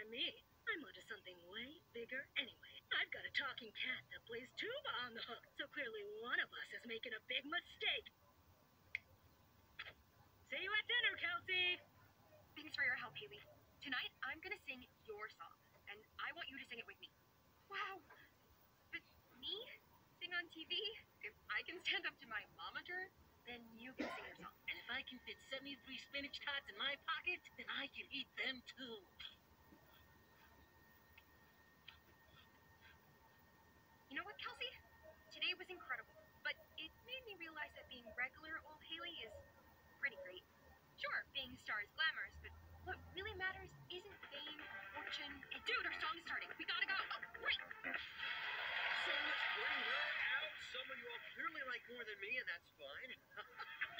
by me. I'm onto something way bigger anyway. I've got a talking cat that plays tuba on the hook, so clearly one of us is making a big mistake. See you at dinner, Kelsey! Thanks for your help, Hailey. Tonight, I'm gonna sing your song, and I want you to sing it with me. Wow! But me? Sing on TV? If I can stand up to my momager, then you can sing your song. And if I can fit 73 spinach tots in my pocket, then I can eat them too. Like more than me, and that's fine.